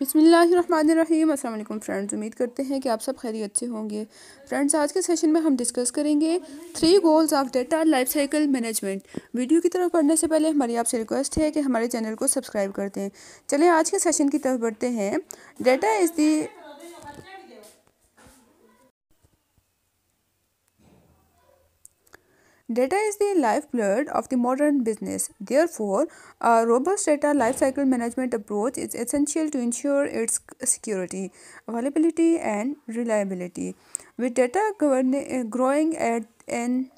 बिसमीम अल्लाम फ्रेंड्स, उम्मीद करते हैं कि आप सब खैरियत अच्छे होंगे। फ्रेंड्स, आज के सेशन में हम डिस्कस करेंगे three goals of data life cycle management video की तरफ़ बढ़ने से पहले हमारी आपसे रिक्वेस्ट है कि हमारे चैनल को सब्सक्राइब कर दें। चलें, आज के सेशन की तरफ़ बढ़ते हैं। Data is the Data is the lifeblood of the modern business. Therefore, a robust data lifecycle management approach is essential to ensure its security, availability, and reliability. With data eh, growing at an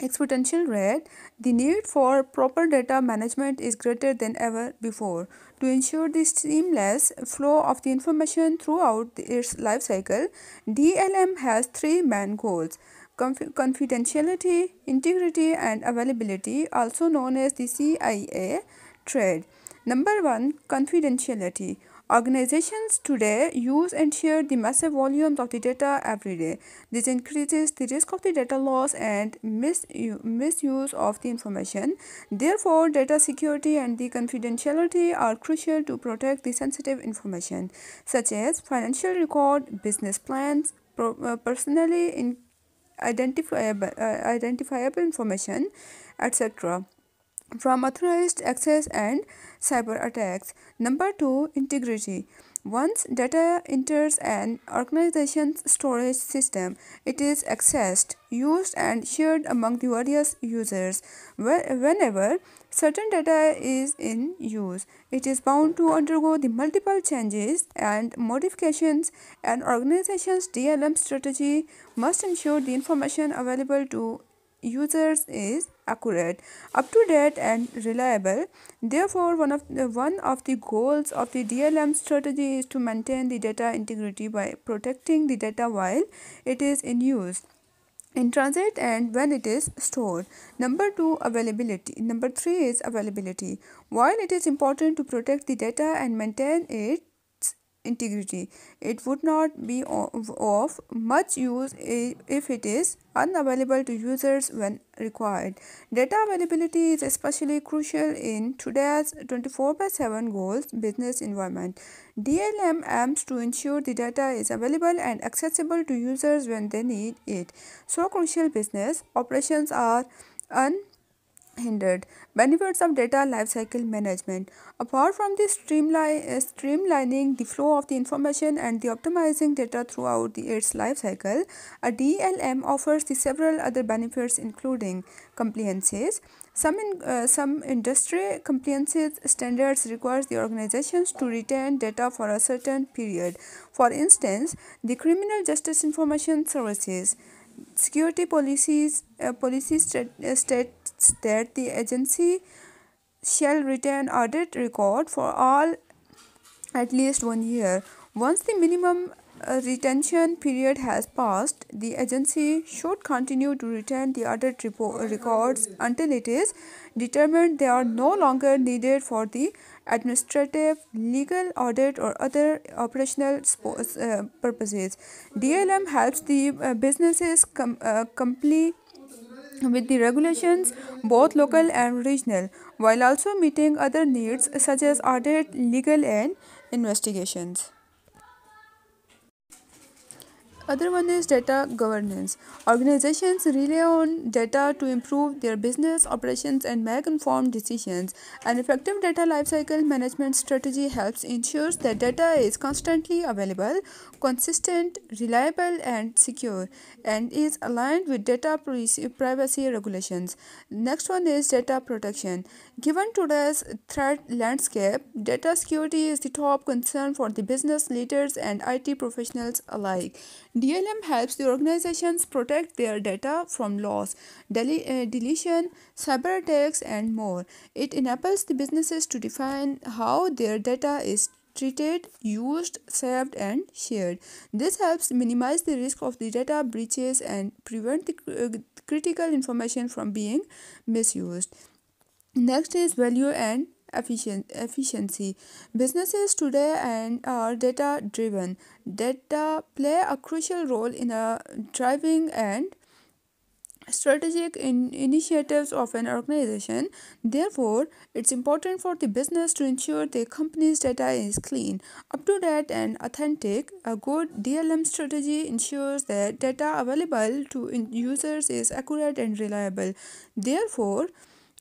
exponential rate, the need for proper data management is greater than ever before. To ensure the seamless flow of the information throughout its lifecycle, DLM has three main goals confidentiality, integrity, and availability, also known as the CIA triad. Number one, confidentiality. Organizations today use and share the massive volumes of the data every day. This increases the risk of the data loss and misuse of the information. Therefore, data security and the confidentiality are crucial to protect the sensitive information, such as financial record, business plans, uh, personally in identifiable, uh, identifiable information, etc. from authorized access and cyber attacks. Number two, integrity. Once data enters an organization's storage system, it is accessed, used and shared among the various users. Whenever certain data is in use, it is bound to undergo the multiple changes and modifications. An organization's DLM strategy must ensure the information available to users is accurate, up to date and reliable. Therefore, one of the, one of the goals of the DLM strategy is to maintain the data integrity by protecting the data while it is in use in transit and when it is stored. Number two, availability. Number three is availability. While it is important to protect the data and maintain it integrity. It would not be of much use if it is unavailable to users when required. Data availability is especially crucial in today's 24 by 7 goals business environment. DLM aims to ensure the data is available and accessible to users when they need it. So crucial business operations are un hindered. Benefits of data lifecycle management. Apart from the streamline, uh, streamlining the flow of the information and the optimizing data throughout the, its lifecycle, a DLM offers the several other benefits including compliances. Some, in, uh, some industry compliances standards requires the organizations to retain data for a certain period. For instance, the Criminal Justice Information Services security policies uh, policies states that the agency shall retain audit record for all at least one year. Once the minimum uh, retention period has passed the agency should continue to retain the audit records until it is determined they are no longer needed for the administrative, legal, audit or other operational uh, purposes. DLM helps the uh, businesses com uh, comply with the regulations both local and regional while also meeting other needs such as audit, legal and investigations. Other one is data governance. Organizations rely on data to improve their business operations and make informed decisions. An effective data lifecycle management strategy helps ensures that data is constantly available, consistent, reliable, and secure, and is aligned with data privacy regulations. Next one is data protection. Given today's threat landscape, data security is the top concern for the business leaders and IT professionals alike. DLM helps the organizations protect their data from loss, dele uh, deletion, cyber attacks, and more. It enables the businesses to define how their data is treated, used, saved, and shared. This helps minimize the risk of the data breaches and prevent the uh, critical information from being misused. Next is value and efficiency. Businesses today and are data driven. Data play a crucial role in a driving and strategic in initiatives of an organization. Therefore, it's important for the business to ensure the company's data is clean, up to date, and authentic. A good DLM strategy ensures that data available to users is accurate and reliable. Therefore,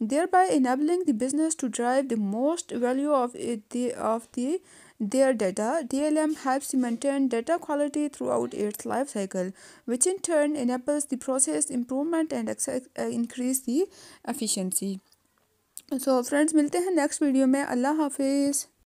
thereby enabling the business to drive the most value of it, the of the their data. DLM helps maintain data quality throughout its life cycle, which in turn enables the process improvement and increase the efficiency. So friends मिलते हैं next video में अल्लाह हाफिज़